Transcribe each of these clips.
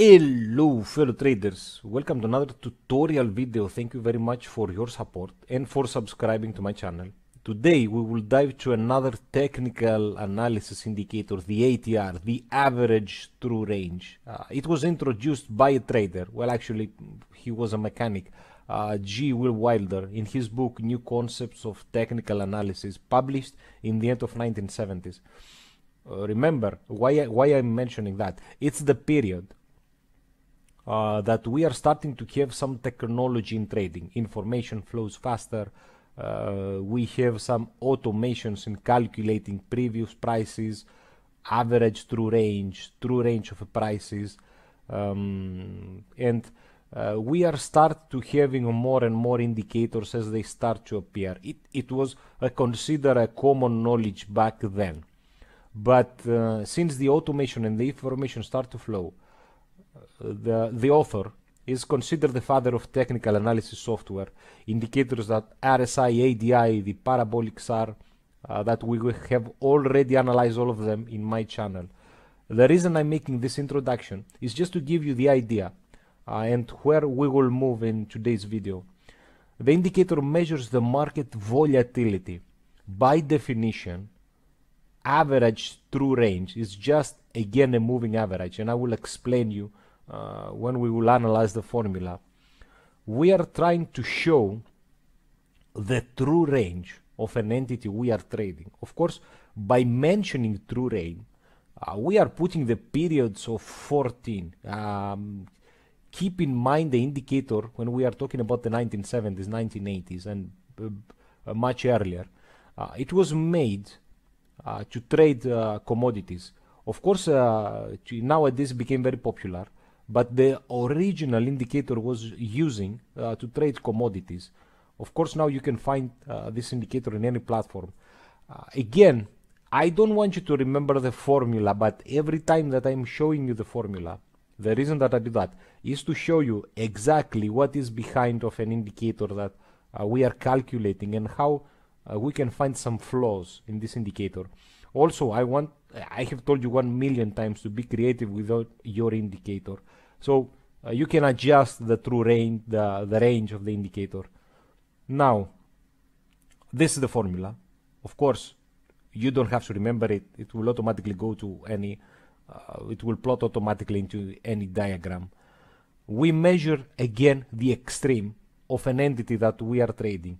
Hello fellow traders, welcome to another tutorial video. Thank you very much for your support and for subscribing to my channel. Today we will dive to another technical analysis indicator, the ATR, the average true range. Uh, it was introduced by a trader, well actually he was a mechanic, uh, J. Welles Wilder in his book New Concepts of Technical Analysis published in the end of 1970s. Uh, remember why, why I'm mentioning that. It's the period uh, that we are starting to have some technology in trading. Information flows faster. Uh, we have some automations in calculating previous prices, average true range, true range of prices, um, and uh, we are start to having more and more indicators as they start to appear. It, it was a considered a common knowledge back then. But uh, since the automation and the information start to flow, the, the author is considered the father of technical analysis software. Indicators that RSI, ADI, the parabolic SAR, uh, that we have already analyzed all of them in my channel. The reason I'm making this introduction is just to give you the idea uh, and where we will move in today's video. The indicator measures the market volatility. By definition, average true range is just again a moving average and I will explain you uh, when we will analyze the formula, we are trying to show the true range of an entity we are trading. Of course, by mentioning true range, uh, we are putting the periods of 14. Um, keep in mind the indicator when we are talking about the 1970s, 1980s, and uh, much earlier. Uh, it was made uh, to trade uh, commodities. Of course, nowadays became very popular but the original indicator was using uh, to trade commodities. Of course, now you can find uh, this indicator in any platform. Uh, again, I don't want you to remember the formula, but every time that I'm showing you the formula, the reason that I do that is to show you exactly what is behind of an indicator that uh, we are calculating and how uh, we can find some flaws in this indicator. Also, I want I have told you one million times to be creative without your indicator. So uh, you can adjust the true range, the, the range of the indicator. Now, this is the formula. Of course, you don't have to remember it. It will automatically go to any, uh, it will plot automatically into any diagram. We measure again the extreme of an entity that we are trading.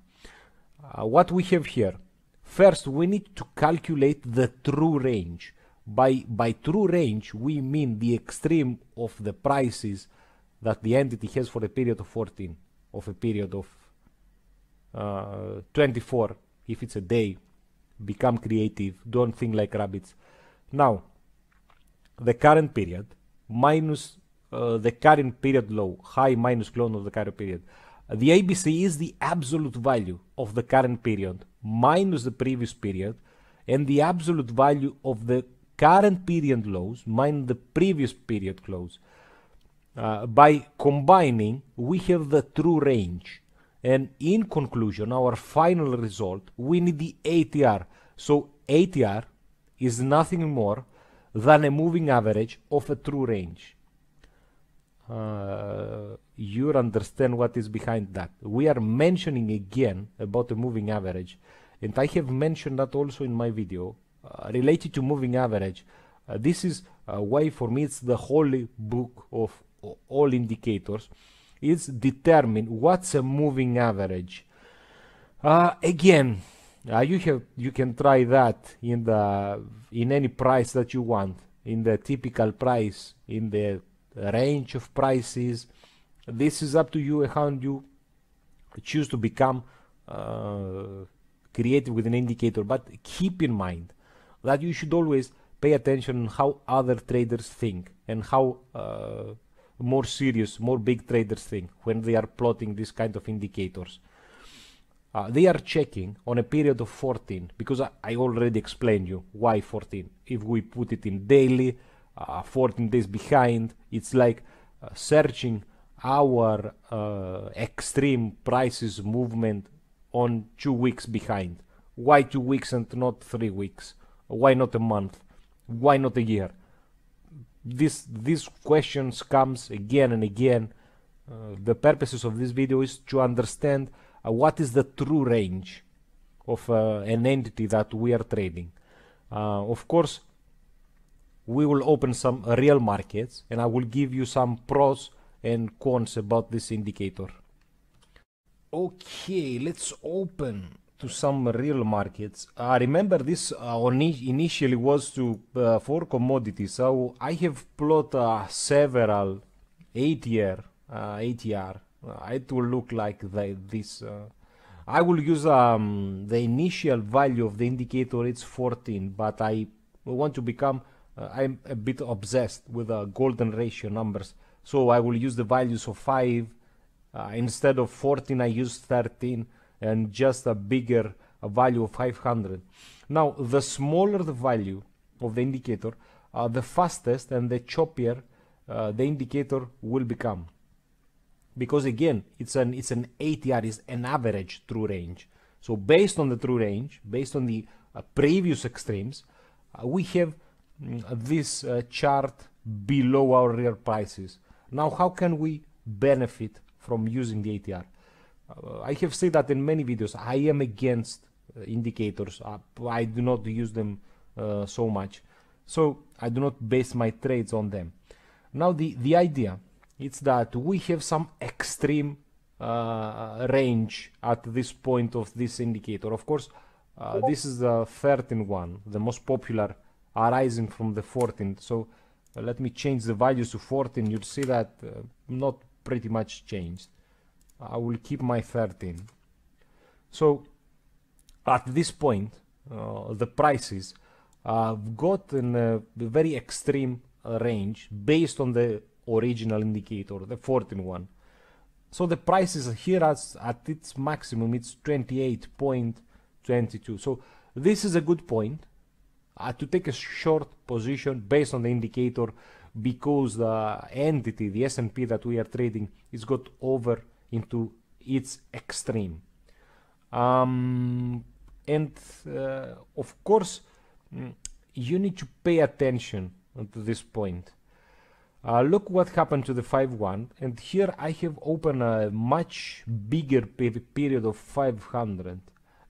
Uh, what we have here, first we need to calculate the true range. By, by true range, we mean the extreme of the prices that the entity has for a period of 14, of a period of uh, 24, if it's a day. Become creative, don't think like rabbits. Now, the current period minus uh, the current period low, high minus clone of the current period. The ABC is the absolute value of the current period minus the previous period and the absolute value of the current period lows minus the previous period close. Uh, by combining, we have the true range. And in conclusion, our final result, we need the ATR. So ATR is nothing more than a moving average of a true range. Uh, you understand what is behind that. We are mentioning again about the moving average. And I have mentioned that also in my video related to moving average. Uh, this is a way for me, it's the holy book of all indicators. It's determine what's a moving average. Uh, again, uh, you have you can try that in the in any price that you want in the typical price in the range of prices this is up to you how you choose to become uh, creative with an indicator but keep in mind that you should always pay attention how other traders think and how uh, more serious, more big traders think when they are plotting this kind of indicators. Uh, they are checking on a period of 14 because I, I, already explained you why 14. If we put it in daily, uh, 14 days behind, it's like uh, searching our uh, extreme prices movement on two weeks behind. Why two weeks and not three weeks? Why not a month? Why not a year? this these questions comes again and again. Uh, the purposes of this video is to understand uh, what is the true range of uh, an entity that we are trading. Uh, of course, we will open some real markets and I will give you some pros and cons about this indicator. Okay, let's open to some real markets. I remember this uh, initially was to uh, for commodities. So I have plotted uh, several ATR, uh, ATR. Uh, it will look like the, this. I will use um, the initial value of the indicator. It's 14, but I want to become. I'm a bit obsessed with golden ratio numbers, so I will use the values of five instead of 14. I use 13 and just a bigger value of 500. Now, the smaller the value of the indicator, uh, the fastest and the choppier uh, the indicator will become. Because again, it's an it's an ATR, is an average true range. So based on the true range, based on the uh, previous extremes, uh, we have mm, this uh, chart below our real prices. Now, how can we benefit from using the ATR? Uh, I have said that in many videos. I am against uh, indicators. Uh, I do not use them so much. So I do not base my trades on them. Now the, the idea is that we have some extreme uh, range at this point of this indicator. Of course, uh, this is the 13 one, the most popular arising from the 14th. So uh, let me change the values to 14. You'll see that not pretty much changed. I will keep my 13. So at this point, uh, the prices have got in a very extreme range based on the original indicator, the 14 one. So the prices here at, at its maximum, it's 28.22. So this is a good point uh, to take a short position based on the indicator because the entity, the S&P that we are trading, is got over into its extreme. Um, and uh, of course, mm, you need to pay attention to this point. Uh, look what happened to the 5-1 and here I have opened a much bigger period of 500.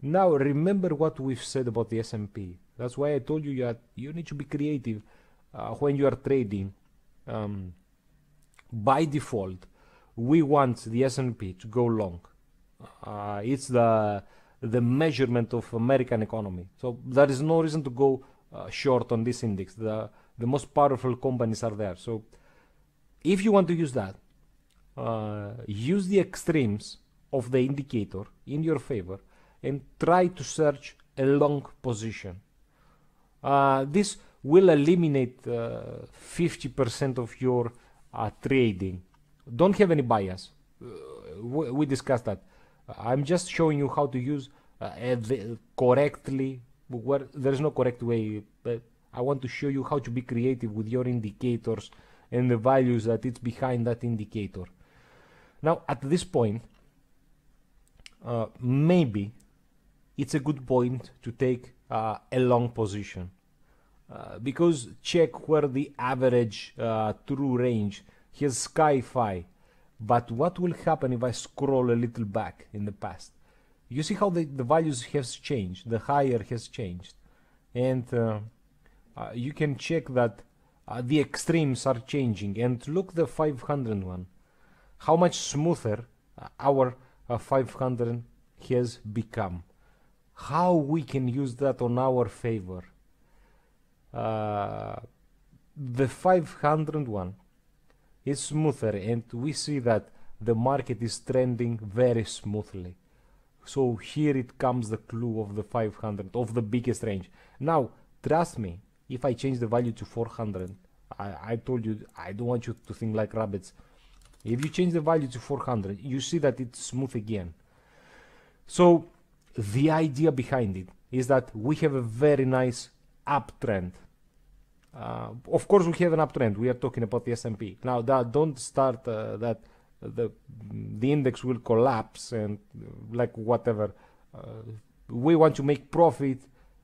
Now remember what we've said about the S&P. That's why I told you that you need to be creative uh, when you are trading. Um, by default, we want the S&P to go long. Uh, it's the the measurement of American economy. So there is no reason to go uh, short on this index. The the most powerful companies are there. So if you want to use that, uh, use the extremes of the indicator in your favor and try to search a long position. Uh, this will eliminate 50% uh, of your uh, trading don't have any bias. Uh, we, we, discussed that. I'm just showing you how to use uh, correctly where there is no correct way, but I want to show you how to be creative with your indicators and the values that it's behind that indicator. Now, at this point, uh, maybe it's a good point to take uh, a long position uh, because check where the average uh, true range has sky fi. But what will happen if I scroll a little back in the past? You see how the, the values has changed, the higher has changed. And uh, uh, you can check that uh, the extremes are changing. And look the 500 one. How much smoother uh, our uh, 500 has become. How we can use that on our favor. Uh, the 500 one is smoother and we see that the market is trending very smoothly. So here it comes the clue of the 500 of the biggest range. Now, trust me, if I change the value to 400, I, I told you I don't want you to think like rabbits. If you change the value to 400, you see that it's smooth again. So the idea behind it is that we have a very nice uptrend uh, of course, we have an uptrend. We are talking about the S&P. Now, that don't start uh, that the the index will collapse and like whatever. Uh, we want to make profit.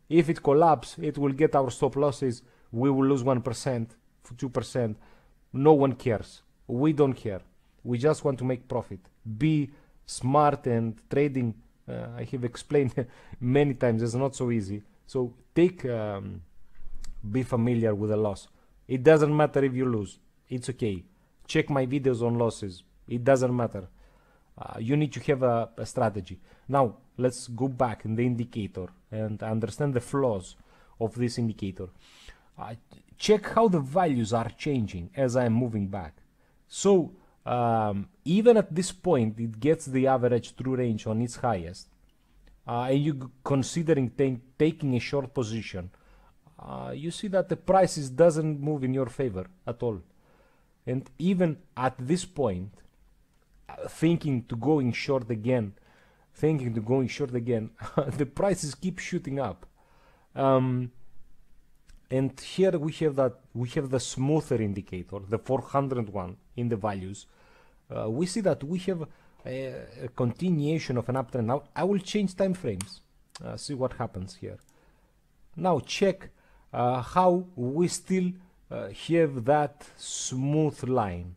If it collapses, it will get our stop losses. We will lose one percent. 2%, no one cares. We don't care. We just want to make profit. Be smart and trading, uh, I have explained many times, it's not so easy. So take, um, be familiar with the loss. It doesn't matter if you lose. It's okay. Check my videos on losses. It doesn't matter. Uh, you need to have a, a, strategy. Now, let's go back in the indicator and understand the flaws of this indicator. Uh, check how the values are changing as I am moving back. So, um, even at this point, it gets the average true range on its highest. Uh, and you considering taking a short position, uh, you see that the prices doesn't move in your favor at all. And even at this point, thinking to going short again, thinking to going short again, the prices keep shooting up. Um, and here we have that we have the smoother indicator, the 400 one in the values. Uh, we see that we have a, a, continuation of an uptrend. Now I will change time frames. Uh, see what happens here. Now check uh, how we still uh, have that smooth line.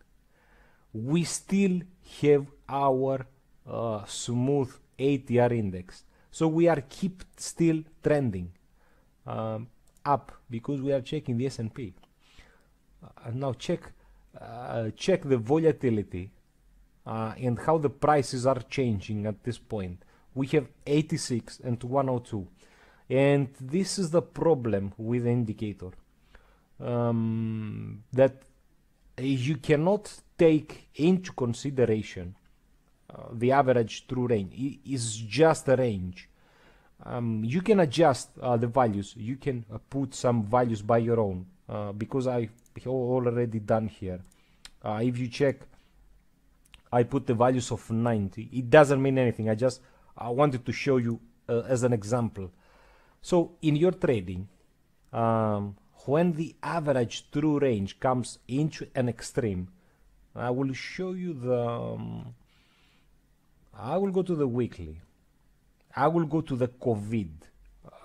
We still have our uh, smooth ATR index. So we are keep still trending um, up because we are checking the S&P. Uh, now check uh, check the volatility uh, and how the prices are changing at this point. We have 86 and 102 and this is the problem with indicator. Um, that you cannot take into consideration uh, the average true range. It is just a range. Um, you can adjust uh, the values. You can uh, put some values by your own uh, because I already done here. Uh, if you check I put the values of 90 it doesn't mean anything. I just I wanted to show you uh, as an example so in your trading um, when the average true range comes into an extreme I will show you the um, I will go to the weekly. I will go to the COVID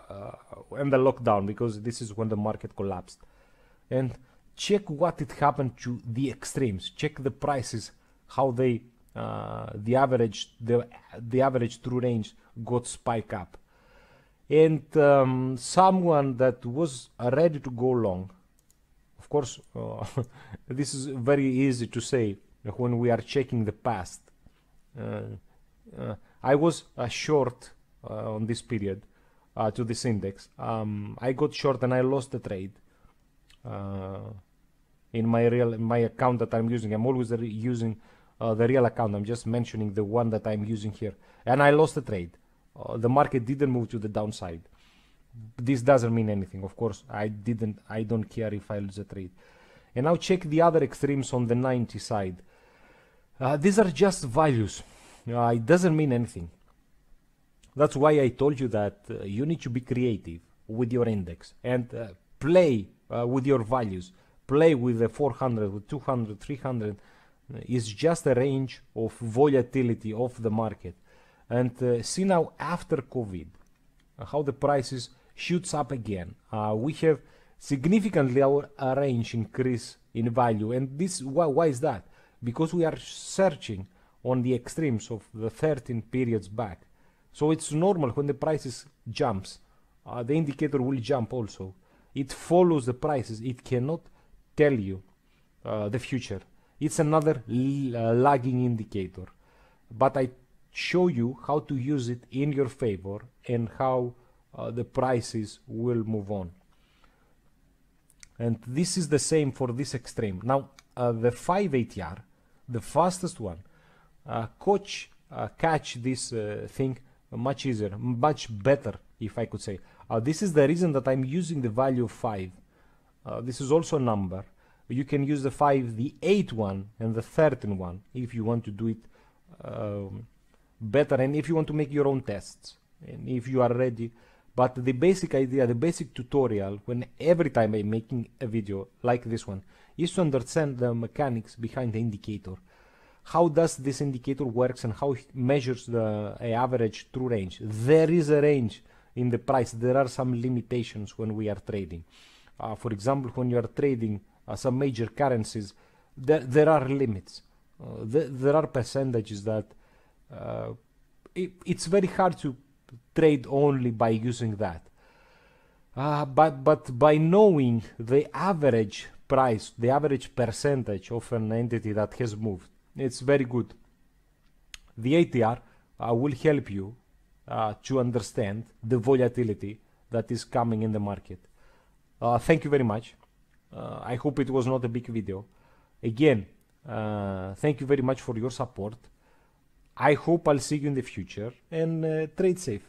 uh, and the lockdown because this is when the market collapsed. And check what it happened to the extremes. Check the prices how they uh, the average the the average true range got spike up and um, someone that was ready to go long. Of course uh, this is very easy to say when we are checking the past. Uh, uh, I was short uh, on this period uh, to this index. Um, I got short and I lost the trade. Uh, in my real my account that I'm using I'm always using the real account. I'm just mentioning the one that I'm using here. And I lost the trade uh, the market didn't move to the downside. This doesn't mean anything. Of course, I didn't. I don't care if I lose a trade. And now check the other extremes on the 90 side. Uh, these are just values. Uh, it doesn't mean anything. That's why I told you that uh, you need to be creative with your index and uh, play uh, with your values. Play with the 400, with 200, 300. It's just a range of volatility of the market and uh, see now after COVID uh, how the prices shoots up again. Uh, we have significantly our range increase in value and this why, why is that? Because we are searching on the extremes of the 13 periods back. So it's normal when the prices jumps, uh, the indicator will jump also. It follows the prices. It cannot tell you uh, the future. It's another uh, lagging indicator. But I show you how to use it in your favor and how uh, the prices will move on. And this is the same for this extreme. Now, uh, the 5 ATR, the fastest one, uh, coach uh, catch this uh, thing much easier, much better, if I could say. Uh, this is the reason that I'm using the value of 5. this is also a number. You can use the 5, the 8 one, and the 13 one if you want to do it um, better and if you want to make your own tests and if you are ready. But the basic idea the basic tutorial when every time i'm making a video like this one is to understand the mechanics behind the indicator. How does this indicator works and how it measures the average true range. There is a range in the price. There are some limitations when we are trading. Uh, for example when you are trading uh, some major currencies, there, there are limits. Uh, there, there are percentages that uh, it, it's very hard to trade only by using that. Uh, but but by knowing the average price, the average percentage of an entity that has moved, it's very good. The ATR uh, will help you uh, to understand the volatility that is coming in the market. Uh, thank you very much. Uh, I hope it was not a big video. Again, uh, thank you very much for your support. I hope I'll see you in the future and uh, trade safe.